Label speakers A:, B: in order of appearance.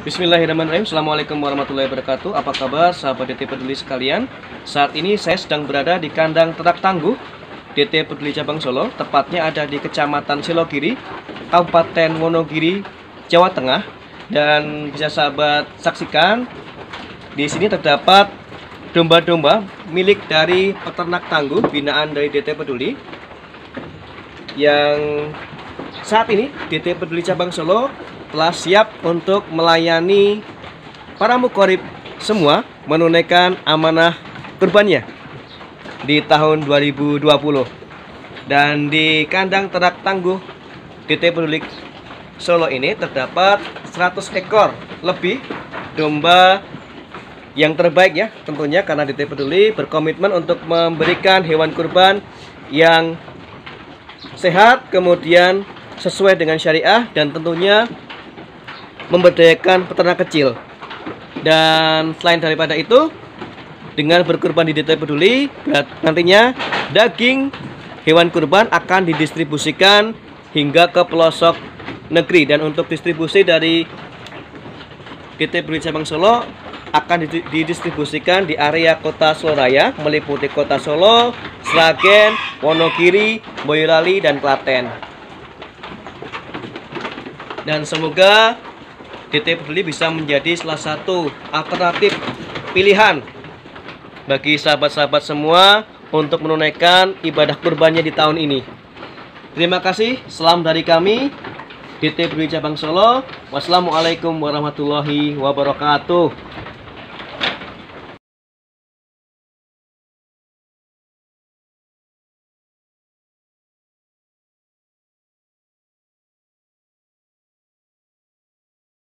A: Bismillahirrahmanirrahim. Assalamualaikum warahmatullahi wabarakatuh. Apa kabar sahabat DT Peduli sekalian? Saat ini saya sedang berada di kandang ternak tangguh DT Peduli Cabang Solo. Tepatnya ada di Kecamatan Silogiri Kabupaten Wonogiri, Jawa Tengah. Dan bisa sahabat saksikan Di sini terdapat domba-domba milik dari peternak tangguh Binaan dari DT Peduli Yang saat ini DT Peduli Cabang Solo telah siap untuk melayani para mukorib semua menunaikan amanah kurbannya di tahun 2020 dan di kandang ternak tangguh DT Peduli Solo ini terdapat 100 ekor lebih domba yang terbaik ya tentunya karena DT Peduli berkomitmen untuk memberikan hewan kurban yang sehat kemudian sesuai dengan syariah dan tentunya memberdayakan peternak kecil. Dan selain daripada itu, dengan berkurban di DT Peduli, nantinya daging hewan kurban akan didistribusikan hingga ke pelosok negeri dan untuk distribusi dari DT Peduli Cabang Solo akan didistribusikan di area kota Solo Raya meliputi kota Solo, Sragen, Wonogiri, Boyolali, dan Klaten. Dan semoga DT Peduli bisa menjadi salah satu alternatif pilihan bagi sahabat-sahabat semua untuk menunaikan ibadah kurbannya di tahun ini. Terima kasih, salam dari kami DT Peduli Cabang Solo. Wassalamualaikum warahmatullahi wabarakatuh.